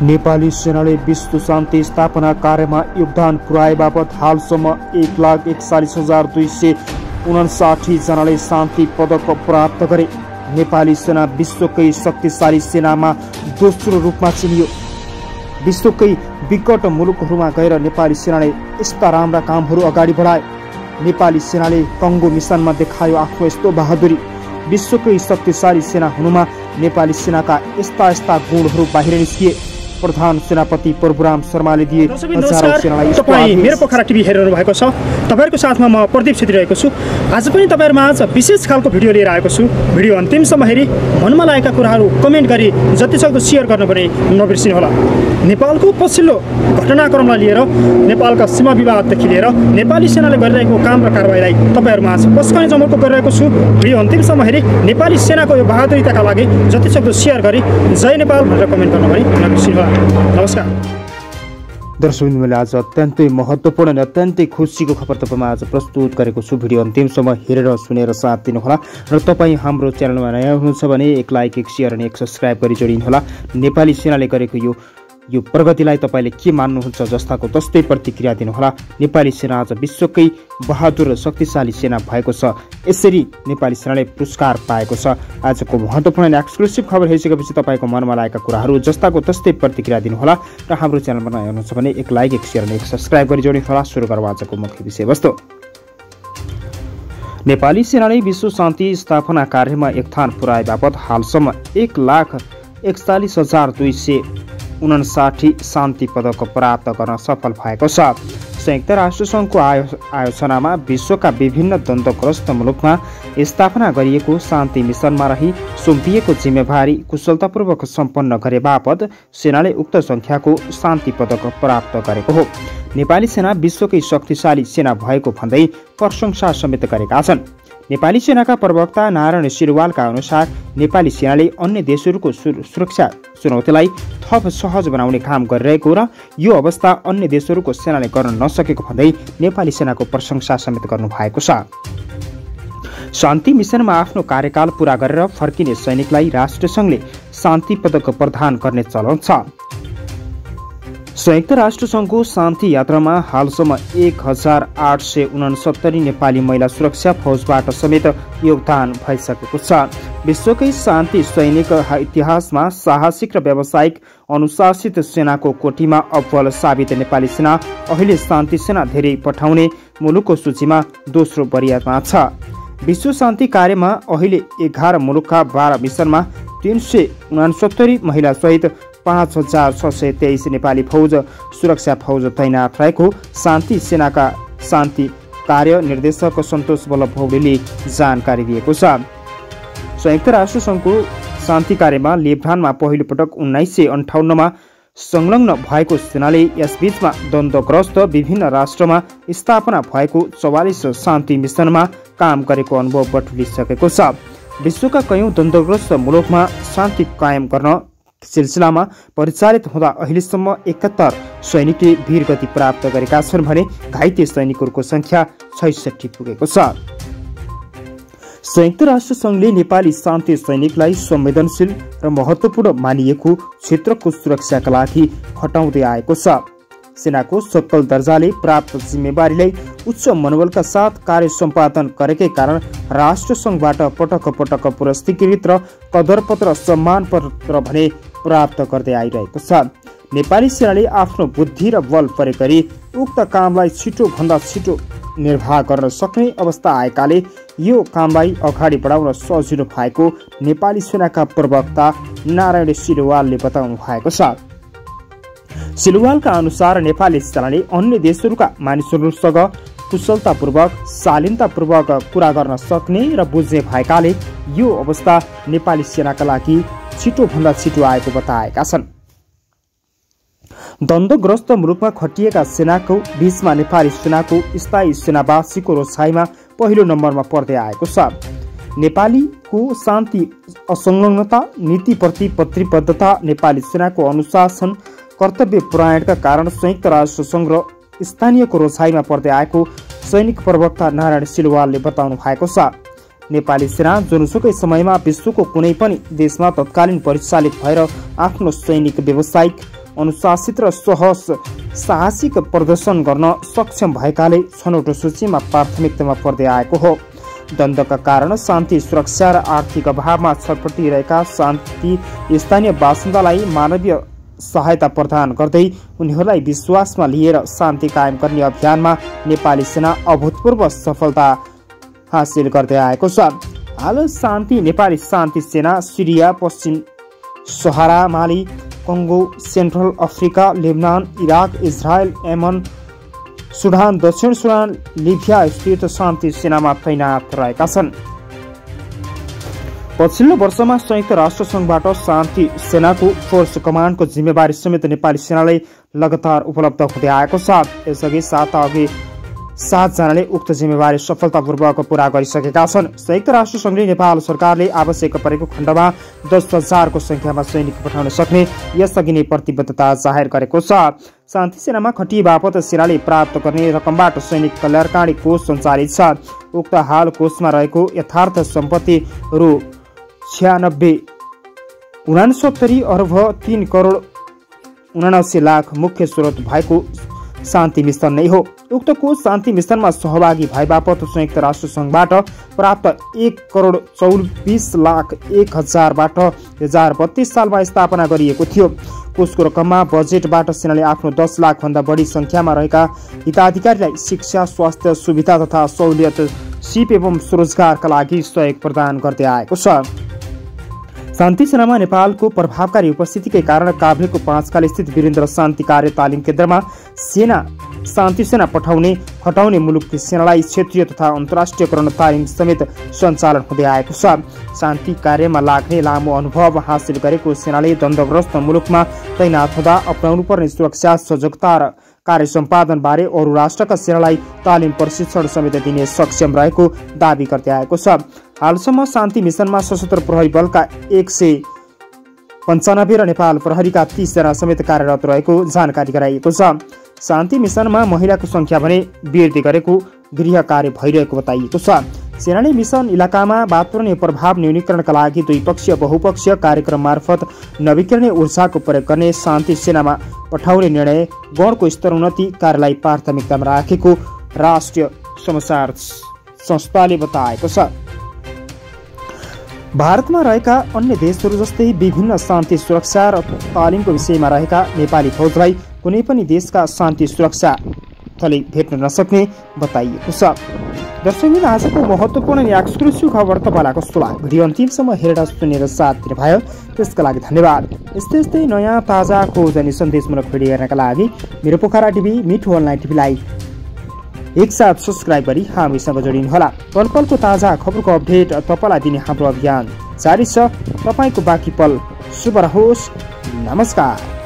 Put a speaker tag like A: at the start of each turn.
A: नेपाली सेनाले विश्व शान्ति स्थापना कार्यमा योगदान पुर्याए बापत हालसम्म एक लाख एकचालिस हजार दुई सय उनासाठीजनाले शान्ति पदक प्राप्त गरे। नेपाली सेना विश्वकै शक्तिशाली सेनामा दोस्रो रूपमा चिनियो। विश्वकै विकट मुलुकहरूमा गएर नेपाली सेनाले यस्ता राम्रा कामहरू अगाडि बढाए। नेपाली सेनाले कङ्गो मिसनमा देखायो आफ्नो यस्तो बहादुरी। विश्वकै शक्तिशाली सेना हुनुमा नेपाली सेनाका यस्ता यस्ता गुणहरू बाहिर निस्किए। प्रधान सेनापति प्रभुराम शर्माले दिए
B: तपाईँ। मेरो पोखरा टिभी हेरिरहनु भएको छ। तपाईँहरूको साथमा म प्रदीप छेत्री रहेको छु। आज पनि तपाईँहरूमा आज विशेष खालको भिडियो लिएर आएको छु। भिडियो अन्तिमसम्म हेरी मनमा लागेका कुराहरू कमेन्ट गरी जतिसक्दो सेयर गर्नु पनि नबिर्सिनुहोला नेपालको पछिल्लो घटनाक्रमलाई लिएर नेपालका सीमा विवाददेखि लिएर नेपाली सेनाले गरिरहेको काम र कारवाहीलाई तपाईँहरूमा आज पस्कने जमलको गरिरहेको छु। भिडियो अन्तिमसम्म हेरी नेपाली सेनाको यो बहादुरिताका लागि जतिसक्दो सेयर गरी जय नेपाल भनेर कमेन्ट गर्नु पनि नबिर्सिनुहोला नमस्कार।
A: दर्शक मैले आज अत्यन्तै महत्त्वपूर्ण अनि अत्यन्तै खुसीको खबर तपाईँमा आज प्रस्तुत गरेको छु। भिडियो अन्तिमसम्म हेरेर सुनेर साथ दिनुहोला र तपाईँ हाम्रो च्यानलमा नयाँ हुनुहुन्छ भने एक लाइक एक सेयर अनि एक सब्सक्राइब गरी जोडिनुहोला। नेपाली सेनाले गरेको यो यो प्रगतिलाई तपाईँले के मान्नुहुन्छ जस्ताको तस्तै प्रतिक्रिया दिनुहोला। नेपाली सेना आज विश्वकै बहादुर र शक्तिशाली सेना भएको छ। यसरी नेपाली सेनाले पुरस्कार पाएको छ। आजको महत्त्वपूर्ण एक्सक्लुसिभ खबर हेरिसकेपछि तपाईँको मनमा लागेका कुराहरू जस्ताको तस्तै प्रतिक्रिया दिनुहोला र हाम्रो च्यानलमा नयाँ हुनुहुन्छ भने एक लाइक एक सेयर एक सब्सक्राइब गरी जोडिनुहोला। सुरु गरौँ आजको मुख्य विषयवस्तु। नेपाली सेनाले विश्व शान्ति स्थापना कार्यमा एकथान पुर्याए बापत हालसम्म एक लाख एकचालिस हजार दुई सय उनासाठी शान्ति पदक प्राप्त गर्न सफल भएको छ। संयुक्त राष्ट्रसङ्घको आयो आयोजनामा विश्वका विभिन्न द्वन्द्वग्रस्त मुलुकमा स्थापना गरिएको शान्ति मिसनमा रही सुम्पिएको जिम्मेवारी कुशलतापूर्वक सम्पन्न गरे बापत सेनाले उक्त सङ्ख्याको शान्ति पदक प्राप्त गरेको हो। नेपाली सेना विश्वकै शक्तिशाली सेना भएको भन्दै प्रशंसा समेत गरेका छन्। नेपाली सेनाका प्रवक्ता नारायण सिरवालका अनुसार नेपाली सेनाले अन्य देशहरूको सुर- सुरक्षा चुनौतीलाई थप सहज बनाउने काम गरिरहेको र यो अवस्था अन्य देशहरूको सेनाले गर्न नसकेको भन्दै नेपाली सेनाको प्रशंसा समेत गर्नुभएको छ। शान्ति मिसनमा आफ्नो कार्यकाल पूरा गरेर फर्किने सैनिकलाई राष्ट्रसङ्घले शान्ति पदक प्रदान गर्ने चलन छ। संयुक्त राष्ट्रसङ्घको शान्ति यात्रामा हालसम्म एक हजार आठ सय उनसत्तरी नेपाली महिला सुरक्षा फौजबाट समेत योगदान भइसकेको छ। विश्वकै शान्ति सैनिक इतिहासमा साहसिक र व्यावसायिक अनुशासित सेनाको कोटीमा अव्वल साबित नेपाली सेना अहिले शान्ति सेना धेरै पठाउने मुलुकको सूचीमा दोस्रो बरियामा छ। विश्व शान्ति कार्यमा अहिले एघार मुलुकका बाह्र मिसनमा तिन सय उनासत्तरी महिलासहित पाँच हजार छ सय तेइस नेपाली फौज सुरक्षा फौज तैनात रहेको शान्ति सेनाका शान्ति कार्य निर्देशक सन्तोष वल्लभ पौडेलले जानकारी दिएको छ। संयुक्त राष्ट्रसङ्घको शान्ति कार्यमा लेबनानमा पहिलो पटक उन्नाइस सय अन्ठाउन्नमा संलग्न भएको सेनाले यसबीचमा द्वन्द्वग्रस्त विभिन्न राष्ट्रमा स्थापना भएको चौवालिस शान्ति मिसनमा काम गरेको अनुभव बटुलिसकेको छ। विश्वका कयौँ द्वन्द्वग्रस्त मुलुकमा शान्ति कायम गर्न सिलसिलामा परिचालित हुँदा अहिलेसम्म एकहत्तर सैनिकले वीर गति प्राप्त गरेका छन् भने घाइते सैनिकहरूको सङ्ख्या छैसठी पुगेको छ। संयुक्त राष्ट्र सङ्घले नेपाली शान्ति सैनिकलाई संवेदनशील र महत्त्वपूर्ण मानिएको क्षेत्रको सुरक्षाका लागि हटाउँदै आएको छ। सेनाको सकल दर्जाले प्राप्त जिम्मेवारीलाई उच्च मनोबलका साथ कार्य सम्पादन गरेकै कारण राष्ट्र सङ्घबाट पटक पटक पुरस्कृत र कदरपत्र सम्मान पत्र भने प्राप्त गर्दै आइरहेको छ। नेपाली सेनाले आफ्नो बुद्धि र बल प्रयोग गरी उक्त कामलाई छिटोभन्दा छिटो निर्वाह गर्न सक्ने अवस्था आएकाले यो कामलाई अगाडि बढाउन सजिलो भएको नेपाली सेनाका प्रवक्ता नारायण सिलवालले बताउनु भएको छ। सिलवालका अनुसार नेपाली सेनाले अन्य देशहरूका मानिसहरूसँग कुशलतापूर्वक शालीनतापूर्वक कुरा गर्न सक्ने र बुझ्ने भएकाले यो अवस्था नेपाली सेनाका लागि छिटोभन्दा छिटो आएको बताएका छन्। द्वन्द्वग्रस्त मुलुकमा खटिएका सेनाको बीचमा नेपाली सेनाको स्थायी सेनावासीको रोसाइमा पहिलो नम्बरमा पर्दै आएको छ। नेपालीको शान्ति असंलग्नता नीतिप्रति प्रतिबद्धता नेपाली सेनाको अनुशासन कर्तव्य पुरायणका कारण संयुक्त राष्ट्र सङ्घ र स्थानीयको रोसाइमा पर्दै आएको सैनिक प्रवक्ता नारायण सिलवालले बताउनु भएको छ। नेपाली सेना जुनसुकै समयमा विश्वको कुनै पनि देशमा तत्कालीन परिचालित भएर आफ्नो सैनिक व्यावसायिक अनुशासित र सहस साहसिक प्रदर्शन गर्न सक्षम भएकाले छनौटो सूचीमा प्राथमिकतामा पर्दै आएको हो। द्वन्द्वका कारण शान्ति सुरक्षा र आर्थिक अभावमा छटपटिरहेका शान्ति स्थानीय बासिन्दालाई मानवीय सहायता प्रदान गर्दै उनीहरूलाई विश्वासमा लिएर शान्ति कायम गर्ने अभियानमा नेपाली सेना अभूतपूर्व सफलता हासिल गर्दै आएको छ। हाल शान्ति नेपाली शान्ति सेना सिरिया पश्चिम Sahara Mali Congo Central Africa Lebanon Iraq Israel Yemen Sudan दक्षिण सुडान लिबिया स्थित शान्ति सेनामा तैनात रहेका छन्। पछिल्लो वर्षमा संयुक्त राष्ट्र संघबाट शान्ति सेनाको फोर्स कमान्डको जिम्मेवारी समेत नेपाली सेनालाई लगातार उपलब्ध हुँदै आएको छ। यसअघि सात अघि सातजनाले उक्त जिम्मेवारी सफलतापूर्वक पूरा गरिसकेका छन्। संयुक्त राष्ट्र सङ्घले नेपाल सरकारले आवश्यक परेको खण्डमा दस हजारको सङ्ख्यामा सैनिक पठाउन सक्ने यसअघि नै प्रतिबद्धता जाहेर गरेको छ। शान्ति सेनामा खटिए बापत सेनाले प्राप्त गर्ने रकमबाट सैनिक कल्याणकारी कोष सञ्चालित छ। उक्त हाल कोषमा रहेको यथार्थ सम्पत्ति रु छ्यानब्बे उनासत्तरी अर्ब तिन करोड उनासी लाख मुख्य स्रोत भएको शान्ति मिशन नै हो। उक्त कोष शान्ति मिशनमा सहभागी भए बापत संयुक्त राष्ट्र सङ्घबाट प्राप्त एक करोड चौबिस लाख एक हजारबाट दुई हजार बत्तिस सालमा स्थापना गरिएको थियो। कोषको रकममा बजेटबाट सेनाले आफ्नो दस लाखभन्दा बढी सङ्ख्यामा रहेका हिताधिकारीलाई शिक्षा स्वास्थ्य सुविधा तथा सहुलियत सिप एवं स्वरोजगारका लागि सहयोग प्रदान गर्दै आएको छ। शान्ति सेनामा नेपालको प्रभावकारी उपस्थितिकै कारण काभ्रेको पाँचकाल स्थित वीरेन्द्र शान्ति कार्य तालिम केन्द्रमा सेना शान्ति सेना पठाउने हटाउने मुलुककी सेनालाई क्षेत्रीय तथा अन्तर्राष्ट्रियकरण तालिम समेत सञ्चालन हुँदै आएको छ। शान्ति कार्यमा लाग्ने लामो अनुभव हासिल गरेको सेनाले द्वन्द्वग्रस्त मुलुकमा तैनात हुँदा अप्नाउनु पर्ने सुरक्षा सजगता र कार्य सम्पादन बारे अरू राष्ट्रका सेनालाई तालिम प्रशिक्षण समेत दिने सक्षम रहेको दावी गर्दै आएको छ। हालसम्म शान्ति मिसनमा सशस्त्र प्रहरी बलका एक सय पन्चानब्बे र नेपाल प्रहरीका तिसजना समेत कार्यरत रहेको जानकारी गराइएको छ। शान्ति मिसनमा महिलाको सङ्ख्या भने वृद्धि गरेको गृह कार्य भइरहेको बताइएको छ। सेनाले मिसन इलाकामा वातावरणीय प्रभाव न्यूनीकरणका लागि द्विपक्षीय बहुपक्षीय कार्यक्रम मार्फत नवीकरणीय ऊर्जाको प्रयोग गर्ने शान्ति सेनामा पठाउने निर्णय गणको स्तरोन्नति कार्यलाई प्राथमिकतामा राखेको राष्ट्रिय समाचार संस्थाले बताएको छ। भारतमा रहेका अन्य देशहरू जस्तै विभिन्न शान्ति सुरक्षा र तालिमको विषयमा रहेका नेपाली फौजलाई कुनै पनि देशका शान्ति सुरक्षा थले भेट्न नसक्ने बताइएको छ। दर्शकबिन आजको महत्त्वपूर्ण एक्सक्लुसिभ खबर तपाईँलाई कस्तो लाग्यो? भिडियो अन्तिमसम्म हेरेर सुनेर साथ दिनुभयो। त्यसका लागि धन्यवाद। यस्तै यस्तै नयाँ ताजा खोज अनि सन्देशमूलक भिडियो हेर्नका लागि मेरो पोखरा टिभी मिठो अनलाइन टिभीलाई एकसाथ सब्सक्राइब गरी हामीसँग जोडिनुहोला। पल पलको ताजा खबरको अपडेट तपाईँलाई दिने हाम्रो अभियान जारी छ। तपाईँको बाँकी पल शुभ रहोस्। नमस्कार।